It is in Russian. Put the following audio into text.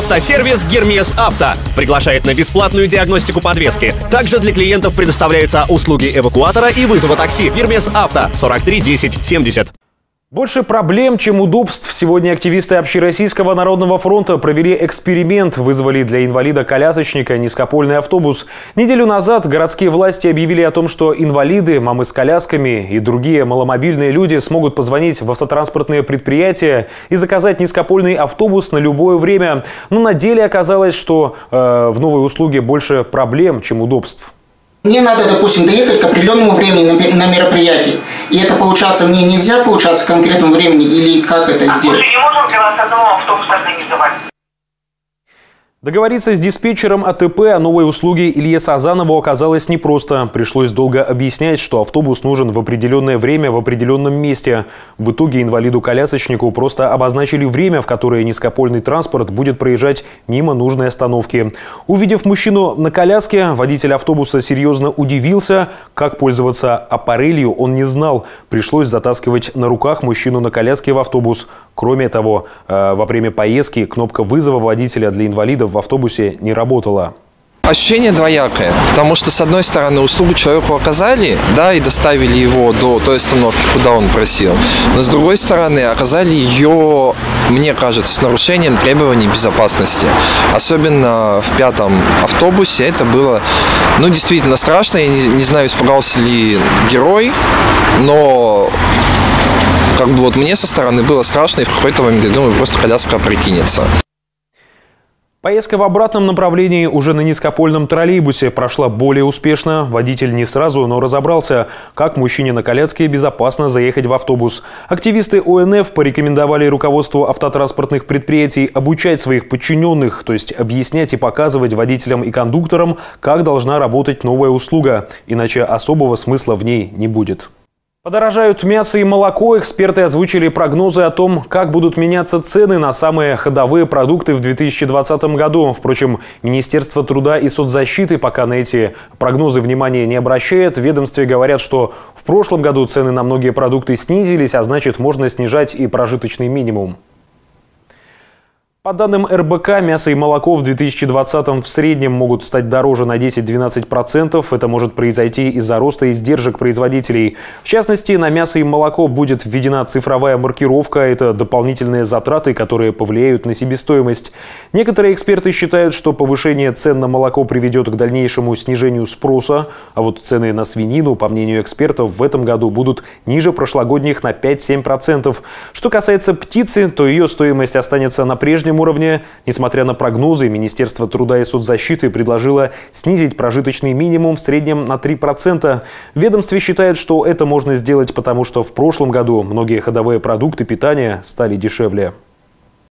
Автосервис «Гермес Авто» приглашает на бесплатную диагностику подвески. Также для клиентов предоставляются услуги эвакуатора и вызова такси. «Гермес Авто» 43 10 70. Больше проблем, чем удобств. Сегодня активисты Общероссийского народного фронта провели эксперимент. Вызвали для инвалида-колясочника низкопольный автобус. Неделю назад городские власти объявили о том, что инвалиды, мамы с колясками и другие маломобильные люди смогут позвонить в автотранспортные предприятия и заказать низкопольный автобус на любое время. Но на деле оказалось, что э, в новой услуге больше проблем, чем удобств. Мне надо, допустим, доехать к определенному времени на, мероприятие. И это получаться мне нельзя получаться к конкретному времени или как это а сделать? Мы не можем для вас одного автобуса. Договориться с диспетчером АТП о новой услуге Илье Сазанову оказалось непросто. Пришлось долго объяснять, что автобус нужен в определенное время в определенном месте. В итоге инвалиду-колясочнику просто обозначили время, в которое низкопольный транспорт будет проезжать мимо нужной остановки. Увидев мужчину на коляске, водитель автобуса серьезно удивился. Как пользоваться аппарелью он не знал. Пришлось затаскивать на руках мужчину на коляске в автобус. Кроме того, э, во время поездки кнопка вызова водителя для инвалидов в автобусе не работала. Ощущение двоякое, потому что, с одной стороны, услугу человеку оказали, да, и доставили его до той остановки, куда он просил. Но, с другой стороны, оказали ее, мне кажется, с нарушением требований безопасности. Особенно в пятом автобусе это было, ну, действительно страшно. Я не, не знаю, испугался ли герой, но как бы вот мне со стороны было страшно, и в какой-то момент я думаю, просто коляска прикинется. Поездка в обратном направлении уже на низкопольном троллейбусе прошла более успешно. Водитель не сразу, но разобрался, как мужчине на коляске безопасно заехать в автобус. Активисты ОНФ порекомендовали руководству автотранспортных предприятий обучать своих подчиненных, то есть объяснять и показывать водителям и кондукторам, как должна работать новая услуга, иначе особого смысла в ней не будет. Подорожают мясо и молоко. Эксперты озвучили прогнозы о том, как будут меняться цены на самые ходовые продукты в 2020 году. Впрочем, Министерство труда и соцзащиты пока на эти прогнозы внимания не обращает. В ведомстве говорят, что в прошлом году цены на многие продукты снизились, а значит можно снижать и прожиточный минимум. По данным РБК, мясо и молоко в 2020 в среднем могут стать дороже на 10-12%. Это может произойти из-за роста издержек производителей. В частности, на мясо и молоко будет введена цифровая маркировка. Это дополнительные затраты, которые повлияют на себестоимость. Некоторые эксперты считают, что повышение цен на молоко приведет к дальнейшему снижению спроса. А вот цены на свинину, по мнению экспертов, в этом году будут ниже прошлогодних на 5-7%. Что касается птицы, то ее стоимость останется на прежнем прежнем уровне. Несмотря на прогнозы, Министерство труда и соцзащиты предложило снизить прожиточный минимум в среднем на 3%. В ведомстве считают, что это можно сделать потому, что в прошлом году многие ходовые продукты питания стали дешевле.